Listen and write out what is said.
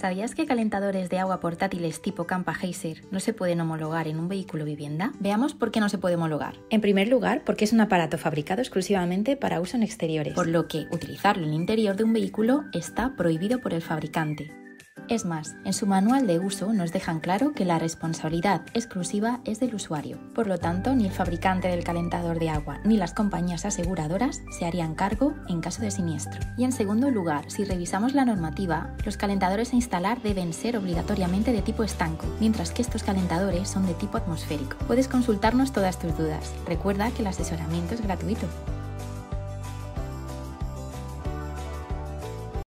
¿Sabías que calentadores de agua portátiles tipo Campa Geyser no se pueden homologar en un vehículo vivienda? Veamos por qué no se puede homologar. En primer lugar, porque es un aparato fabricado exclusivamente para uso en exteriores, por lo que utilizarlo en el interior de un vehículo está prohibido por el fabricante. Es más, en su manual de uso nos dejan claro que la responsabilidad exclusiva es del usuario. Por lo tanto, ni el fabricante del calentador de agua ni las compañías aseguradoras se harían cargo en caso de siniestro. Y en segundo lugar, si revisamos la normativa, los calentadores a instalar deben ser obligatoriamente de tipo estanco, mientras que estos calentadores son de tipo atmosférico. Puedes consultarnos todas tus dudas. Recuerda que el asesoramiento es gratuito.